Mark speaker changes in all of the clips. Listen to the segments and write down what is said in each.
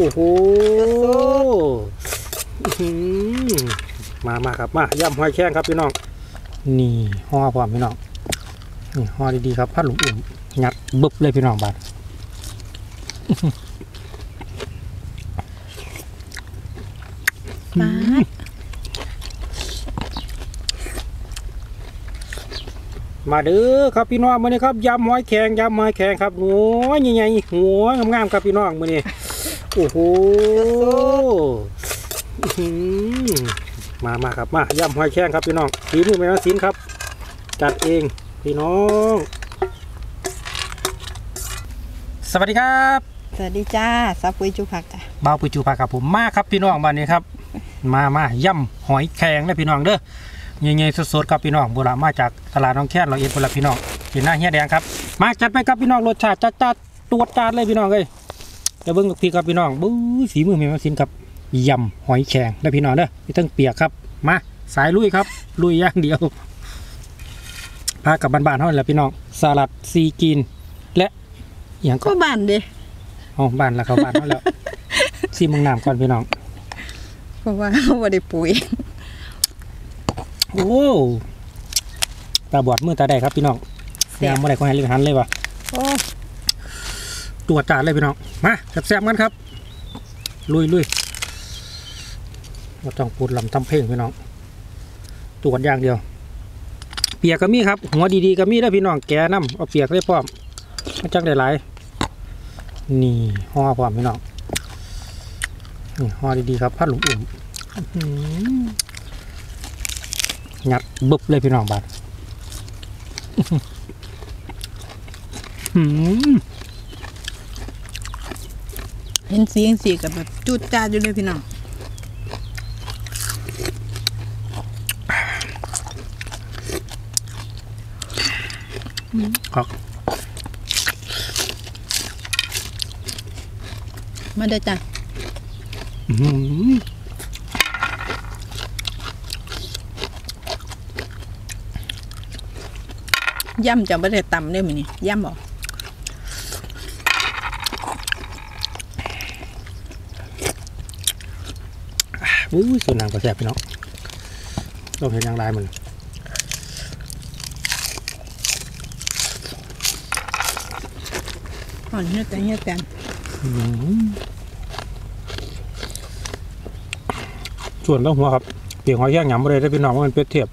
Speaker 1: โอ้โหมามาครับมาย่ำหอยแข้งครับพี่น้องนี่ห่อพร้อมพี่น้องนี่ห่อดีๆครับพัดหลุมอุ่มงัดบึบเลยพี่น้องบาด
Speaker 2: มา
Speaker 1: มาเด้อครับพี่น้องมื้อนี้ครับยำหอยแข็งยำหอยแข็งครับหัวใหญ่ๆหัวงามๆครับพี่น้องมื้อนี้ โอ้โหอื้อหือมามาครับ มายำหอยแข็งครับพี่น้องฝีมือแม่น้องศิลป์ครับ จัดเองพี่น้อง สวัสดีครับ
Speaker 2: สวัสดีจ้าซับปุยจุผักจ้ะ
Speaker 1: บ่าวปุยจูปาครับผมมาครับพี่น้องบ้านนี้ครับ มามาย่ำหอยแข็งนะพี่น้องเด้อใหญ่ๆสดๆครับพี่น้องบุระมาจากตลาดน้องแค่นเราเอ็นบุระพี่น้องเห็นหน้าเฮียแดงครับ มาจัดไปครับพี่น้องรสชาติจัดจัดๆตรวจจานเลยพี่น้องเลย เดี๋ยวเบิ้งกับพี่ครับพี่น้องบู๊สีมือแม่มาสินครับยำหอยแข็งนะพี่น้องเด้อพี่ตั้งเปียกครับ มาสายลุยครับ ลุยอย่างเดียวพากับบ้านๆเท่านั้นแหละพี่น้องสลัดซีกิน และอหย่างก็
Speaker 2: ก็บ้านเด้
Speaker 1: อ๋อบ้านละเขาบ้านเท่าแล้วซีมึงน้ำก่อนพี่น้อง
Speaker 2: เพราะว่าเขาบ่ได้ปุ๋ย
Speaker 1: โอ้ตาบอดมือตาใดครับพี่น้อง
Speaker 2: แซ่บ
Speaker 1: ยามเมื่อไรก็ให้ลืมหันเลยวะ
Speaker 2: โอ้
Speaker 1: ตัวจานเลยพี่น้อง มาแซ่บๆกันครับ ลุยลุยเราต้องปูดลำทำเพลงพี่น้องตรวจอย่างเดียว เปียกก็มีครับ หัวดีๆก็มีได้พี่น้องแกน้ำเอาเปียกได้พร้อมมันจังได้หลายนี่ห่อพร้อมพี่น้องนี่ห่อดีๆครับพัดหลุมอุ่มงัดบึบเลยพี่น้องบาดอื้อหือ
Speaker 2: เห็นสีจังสีกับแบบจุดจ้าอยู่เลยพี่น้อง
Speaker 1: ครับ
Speaker 2: มาเด้อจ้ะ
Speaker 1: อื้อหือ
Speaker 2: ย่ำจะบ่ได้ตำได้มั้ยนี่ย่ำบ่
Speaker 1: อุ้ ยส่วนน้ำก็แซ่บพี่น้องต้องเห็นอย่างไรมัน
Speaker 2: อ่อนเฮ็ดแต่เฮ็ดแต่
Speaker 1: อื้อหือส่วนต้องหัวครับเปียกหอยแย่างหยำอะไรได้อพี่น้องว่ามันเป็ดเทียบ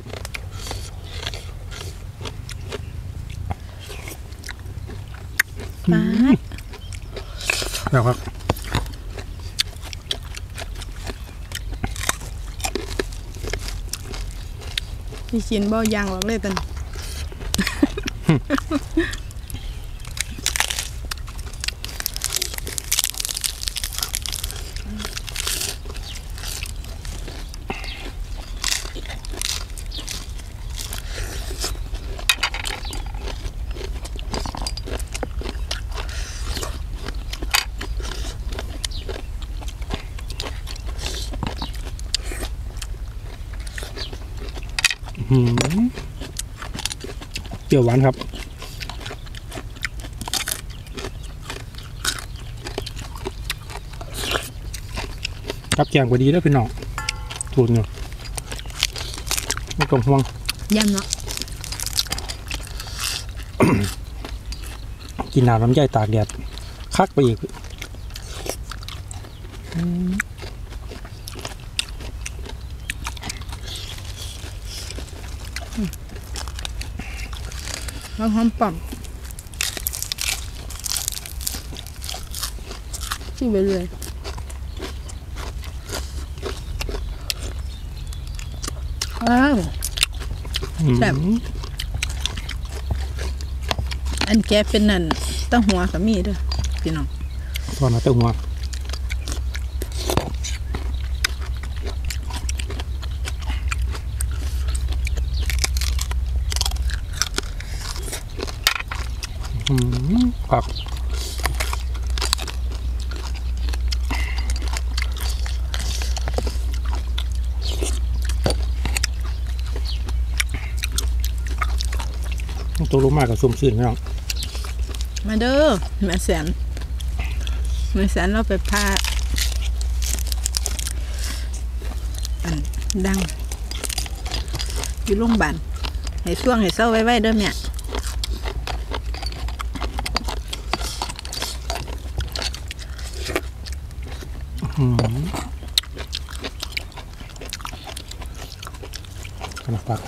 Speaker 2: มาด
Speaker 1: แล้วครับ
Speaker 2: พี่ชินบ่ย่างหรอกเลยตัน
Speaker 1: เปรี้ยวหวานครับครับแกงพอดีแล้วพี่น้องถูกเนาะไม่ต้องห่วง
Speaker 2: ย่ำเนาะ
Speaker 1: กินน้ำน้ำใจตากแดดคักไปอีก
Speaker 2: หอมหอมป่อมชิมไปเลยว้าวแซ่บ
Speaker 1: อืม
Speaker 2: อันแกเป็นนั่นเตั้งหัวกับมีเด้อพี่น้อง
Speaker 1: ตอนนั้นเต้าหัว ผักตัวรู้มากกับซุ่มซื่นพี่น้อง
Speaker 2: มาเด้อแม่แสนแม่แสนเราไปพาอันดังอยู่โรงพยาบาลให้ช่วงให้เศร้าไว้ไว้เด้อแม่
Speaker 1: ขนาดปัก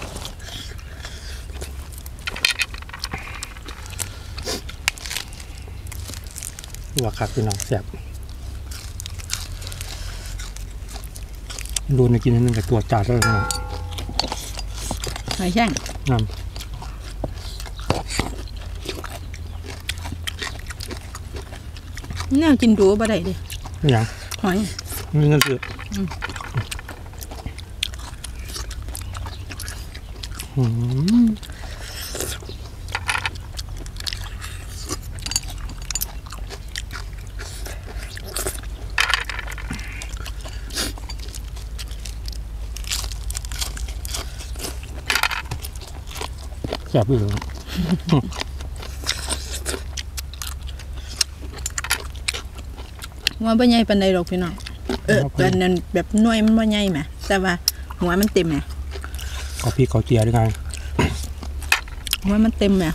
Speaker 1: ว่าคักพี่น้องแซ่บดูในกินนิดนึงกับตัวจัดแล้วนะ
Speaker 2: หอยแช่ง
Speaker 1: น้
Speaker 2: แนวกินดูบ่ได้เดิำ
Speaker 1: นี่ยัง
Speaker 2: หอย
Speaker 1: มีเงิ นซื้ออืมแซ่บอยู่
Speaker 2: หั วบ่ใหญ่ปานใดหรอกพี่น้องเออแต่นั้นแบบหน่วยมันบ่ใหญ่แหมแต่ว่าหัวมันเต็มแหม
Speaker 1: ขอพี่ขอเจียด้วยกัน
Speaker 2: หัวมันเต็มแหม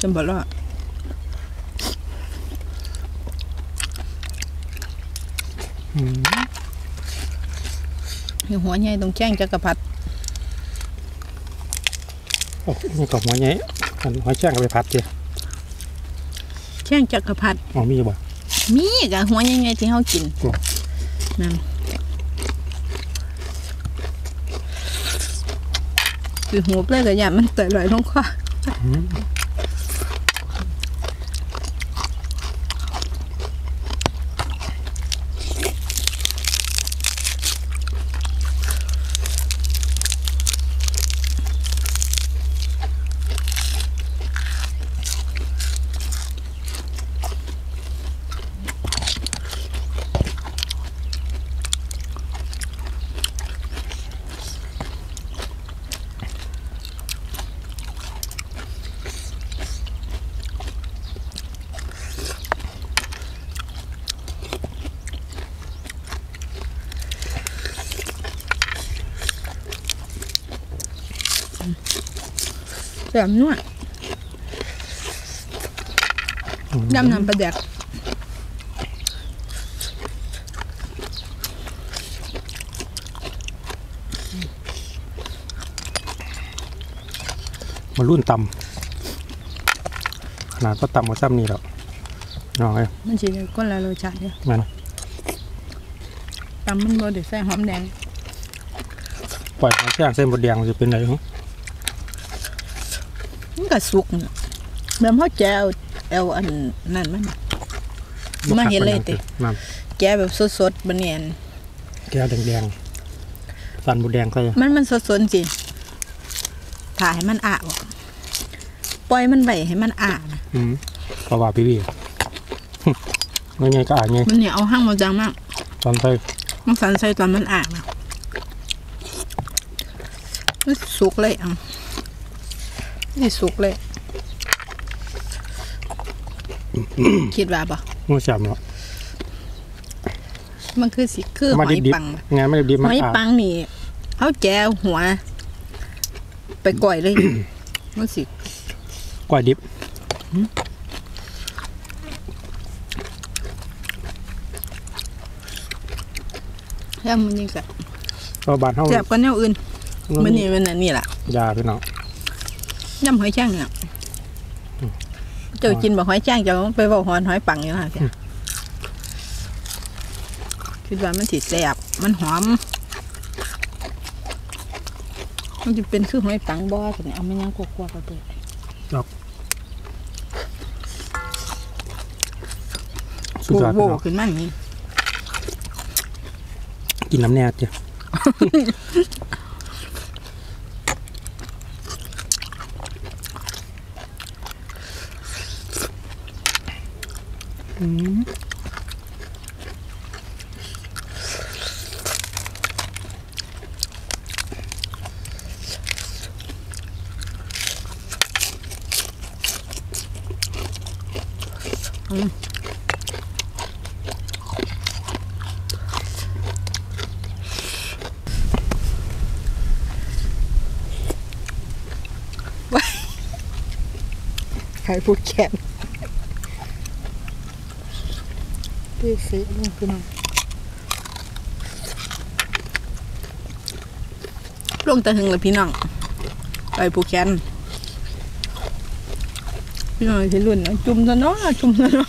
Speaker 2: จนบ่รอด
Speaker 1: อืม
Speaker 2: หัวใหญ่ตรงแจ้งจักรพรรดิ
Speaker 1: โอ้นี่กับหัวใหญ่อันหัวแช่งเอาไปพัดเจีย
Speaker 2: แจ้งจักรพรรดิ
Speaker 1: อ๋อมีบ่
Speaker 2: มีกะหัวใหญ่ๆที่เฮากิน
Speaker 1: โอ้
Speaker 2: นั่นคือหูเปลยกะยานมันเตะลอยลงคอ
Speaker 1: อื ม
Speaker 2: แซ่บนัวดำน้ำปลาแดก
Speaker 1: มารุ่นตำขนาดก็ตำกว่าซ้ำนี่แล้วน้องเอ้ย
Speaker 2: มันสิได้คนละรสชาติเด้อ
Speaker 1: แมัน
Speaker 2: ตำมันบ่ได้ใส่หอมแดง
Speaker 1: ปล่อยหัวแช่งเส้นบดแดงจะเป็นไรฮะ
Speaker 2: มันก็สุกน่ะแบบเฮาแจวเอาอันนั่นมันน่ะมาเห็นเลยติ
Speaker 1: นั่น
Speaker 2: แกะแบบสดๆบ่เนียน
Speaker 1: แก้วแดงๆสันบดแดงก็
Speaker 2: มันมันสดๆสิถ่ายให้มันอาออกปล่อยมันไว้ให้มันอานะ
Speaker 1: อืมเพราะว่าพี่พี่ไม่ไงก็อ่านไง
Speaker 2: มันเนี่ยเอาห้างมาจังมาก
Speaker 1: ตอนใส่
Speaker 2: มันสันใส่ตอนมันอานะมันสุกเลยอะ นี่สุกเลย คิดว่าปะ
Speaker 1: มือจับเนาะ
Speaker 2: มันคือสิคือห
Speaker 1: มา
Speaker 2: อย
Speaker 1: ดิบ
Speaker 2: ปัง
Speaker 1: ๆงานไม่ดิบๆ
Speaker 2: ห
Speaker 1: มัน
Speaker 2: อย
Speaker 1: อ่า
Speaker 2: ปังนี่เขาแจวหัว ไปก่อยเลยมันสิ
Speaker 1: กล้วยดิบ
Speaker 2: แล้วมันยังกะ
Speaker 1: เพราะบานเท่า
Speaker 2: แซ่บกว่าแนวอื่นมันนี่มันอันนี่แหละ
Speaker 1: ยาพี่น้อง
Speaker 2: ยำหอยแจ้งเนี่ยเจ้ากินบอกหอยแจ้งเจ้าไปบอกหอนหอยปังอยู่ค่ะคิดว่ามันสิแซ่บมันหอม มันจะเป็นคือหอยปังบ่แต่เนี่ยเอาไม่ยังกวกๆก็ได้
Speaker 1: สุดยอด
Speaker 2: โบ
Speaker 1: พี่น้อง
Speaker 2: ขึ้นมาอย่างนี้
Speaker 1: กินน้ำแน่เจ้ะ cream. Mm.
Speaker 2: I forget. รพูดแขนพี่สินี่พี่น้องลงตะหึงเลยพี่น้องไปผูกแขนพี่น้องที่รุ่นนะจุ่มซะเนาะจุ่มซะเนาะ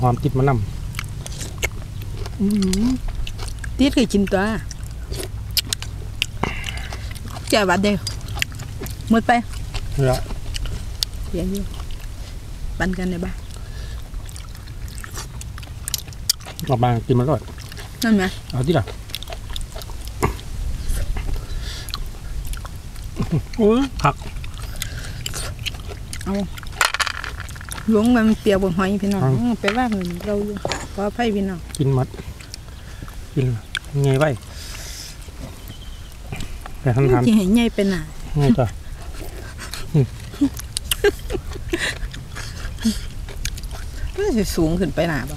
Speaker 1: หอมติดมะน
Speaker 2: tiết thì chín toa chào bạn đều một pe ำ
Speaker 1: แล้ว
Speaker 2: vậy như bạn gần này ba
Speaker 1: ออกมากินมันอร่อย
Speaker 2: นั่นไหม
Speaker 1: เอาที่ละโอ้ยผัก
Speaker 2: ล้วงมันเปียกบนหอยพี่น้องอื้อไปว่าเงินเราอยู่ขออภัยพี่น้อง
Speaker 1: กินหมัดกินไงไว้แต่ทำทาน
Speaker 2: ที่ให้ใหญ่เป็นหน่ะ
Speaker 1: ไงจ้ะ
Speaker 2: มันจะสูงขึ้นไปหน่ะบ่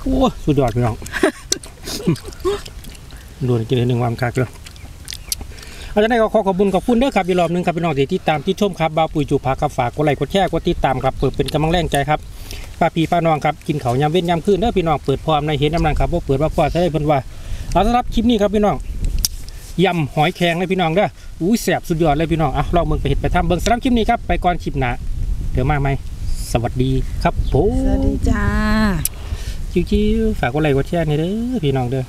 Speaker 1: โอ้สุดยอดพี่น้องดูกินหนึ่งวามคากเลย อาจารย์ได้ก็ขอขอบคุณขอบคุณเด้อครับอีกรอบหนึงครับพี่น้องที่ติดตามที่ชมครับบาวปุ๋ยจูผักครับฝากกดไลค์กดแชร์กดติดตามครับเปิดเป็นกำลังแรงใจครับป้าพี่ป้าน้องครับกินเขาวยำเว้นยำคืนเด้อพี่น้องเปิดพร้อมในเห็นน้ำนังครับว่าเปิดว่าพอใช้ได้เพิ่นว่าเอาสำหรับคลิปนี้ครับพี่น้องยำหอยแครงเลยพี่น้องเด้ออุ้ยแสบสุดยอดเลยพี่น้องอะลองเบิ่งไปเห็ดไปทำเบิ่งสำหรับคลิปนี้ครับไปก่อนคลิปหน้าเดี๋ยวมาไหมสวัสดีครับผม
Speaker 2: สวัสดีจ้า
Speaker 1: ชิวๆฝากกดไลค์กดแชร์นี่เด้อพี่น้องเด้อ